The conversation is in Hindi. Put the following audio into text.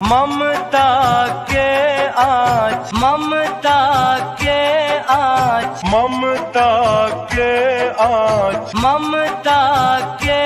ममता के आँच ममता के आँच। ममता के आँच। ममता के